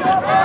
Yeah.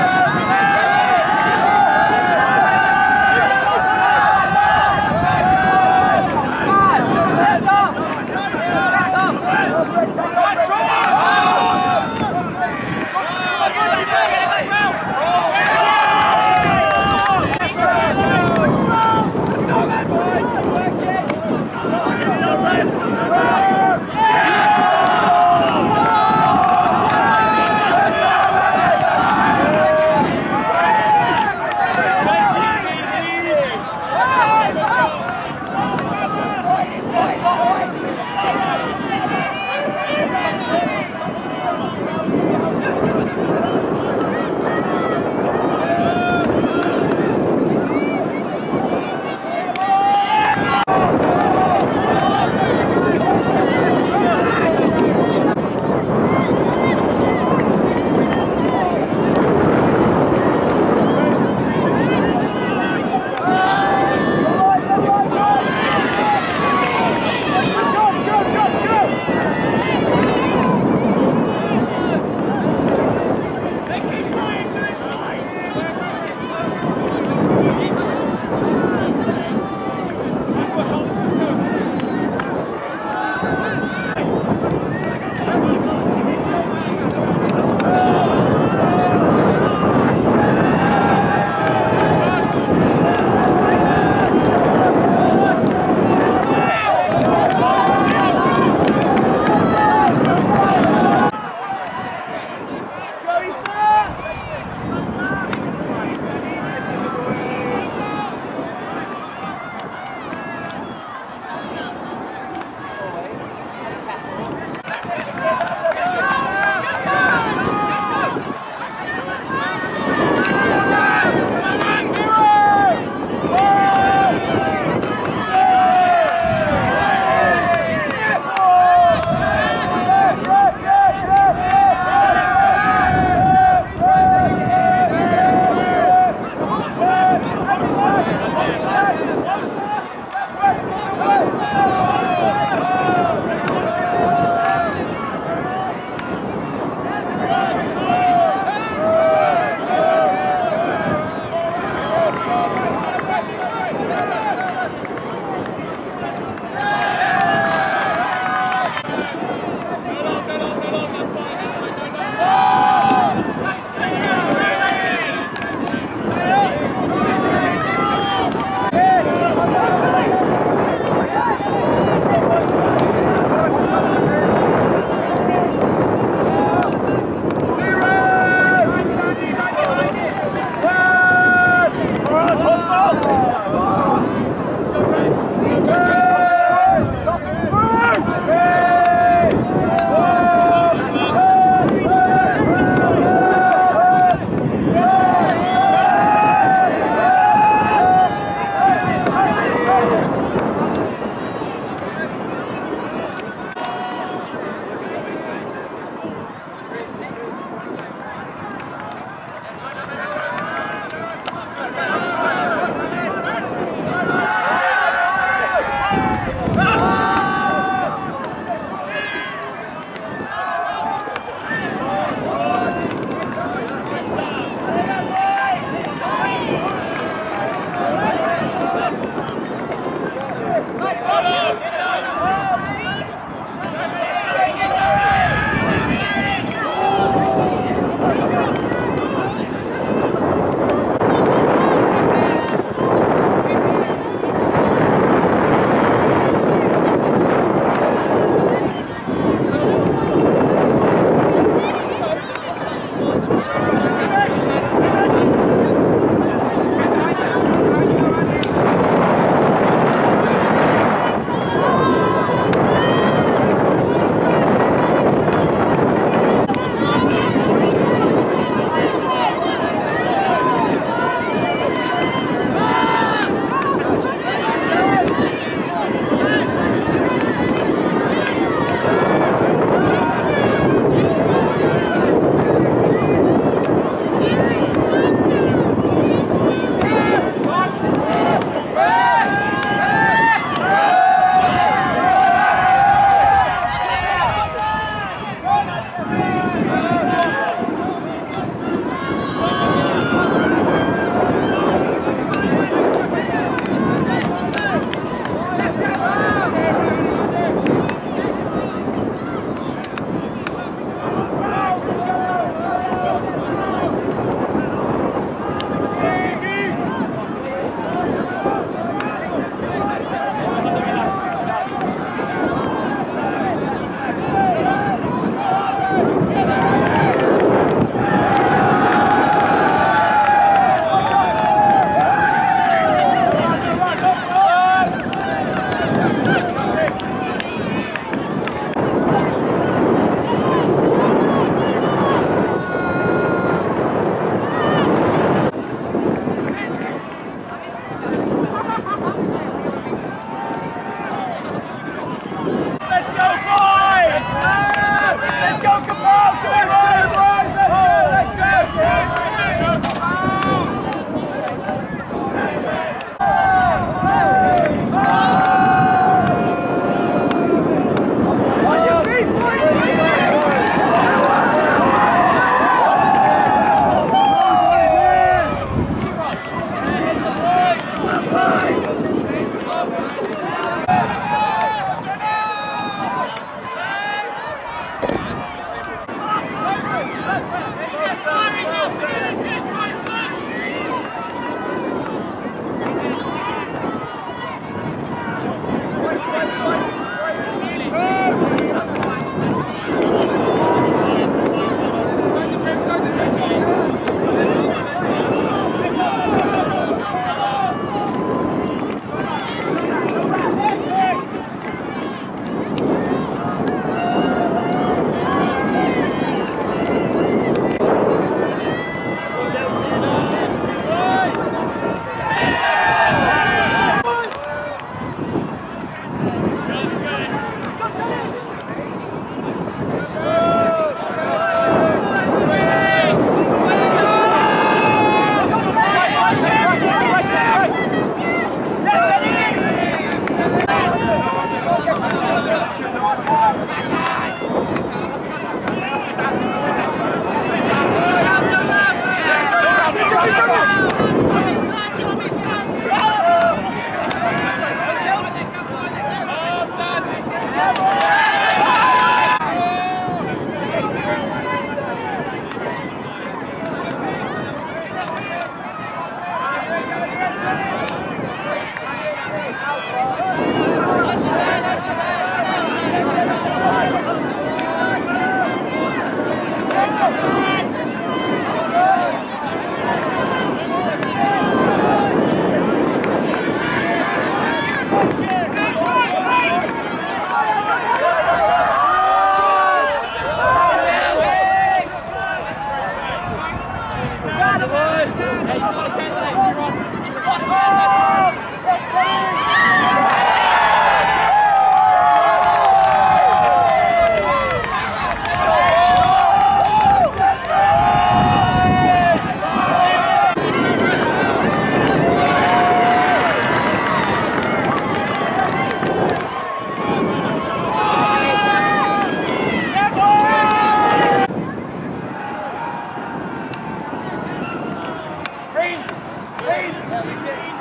Hell,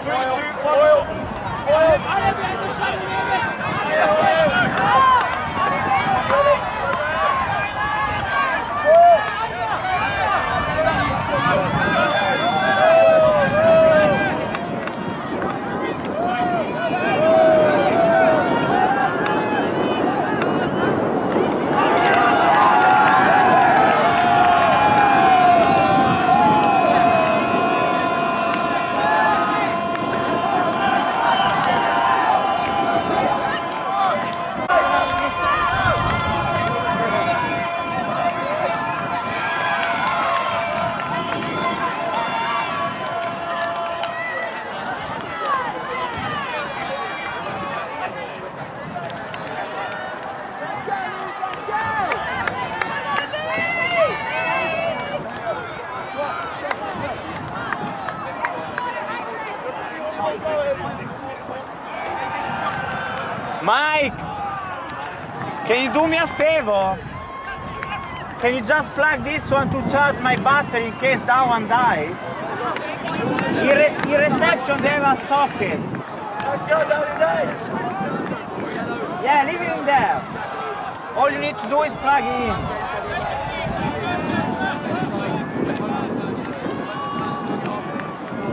Two, two, one. Oil. Oil. Can you do me a favor? Can you just plug this one to charge my battery in case that one dies? In, re in reception they have a socket. Yeah, leave it in there. All you need to do is plug it in.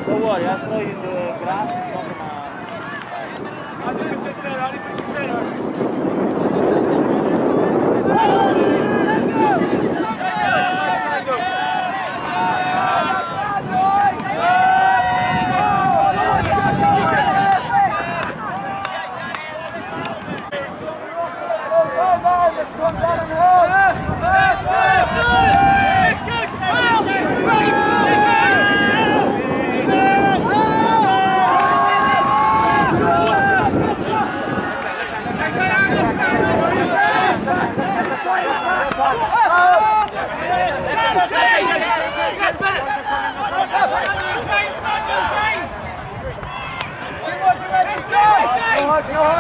Don't worry, I'll throw you in the grass. Hallelujah! Come on,